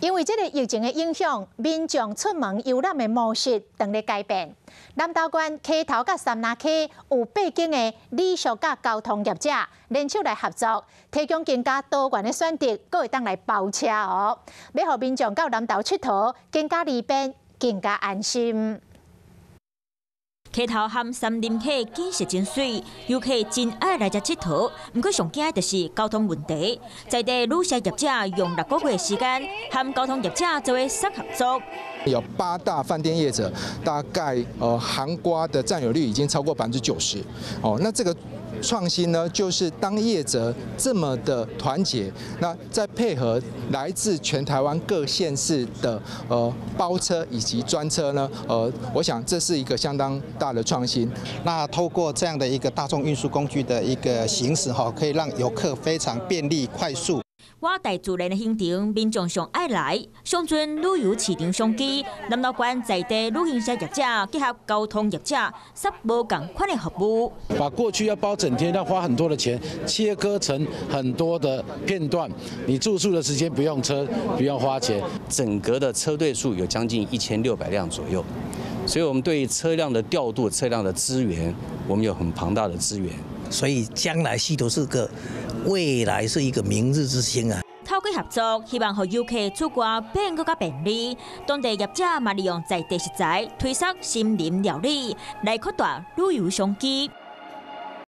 因为这个疫情的影响，民众出门游览的模式正在改变。南道关溪头甲三那溪有背景的旅宿甲交通业者联手来合作，提供更加多元的选择，各会当来包车哦，要互民众到南投佚佗更加利便、更加安心。溪头含森林溪景色真水，游客真爱来遮佚佗。不过上惊的就是交通问题，在地旅社业者用六个月时间，含交通业者做为三合作。有八大饭店业者，大概呃含瓜的占有率已经超过百分之九十。哦，那这个。创新呢，就是当业者这么的团结，那再配合来自全台湾各县市的呃包车以及专车呢，呃，我想这是一个相当大的创新。那透过这样的一个大众运输工具的一个行驶哈，可以让游客非常便利快速。我带自然的行程，民众上爱来。乡村旅游市场商机，南道关在地旅行社业者结合交通业者，实无共款的服务。把过去要包整天要花很多的钱，切割成很多的片段。你住宿的时间不用车，不用花钱。整个的车队数有将近一千六百辆左右，所以我们对车辆的调度、车辆的资源，我们有很庞大的资源。所以将来系都是个。未来是一个明日之星啊！透过合作，希望和游客出国变更加便利。当地业者嘛利用在地食材推出森林料理，来扩大旅游商机。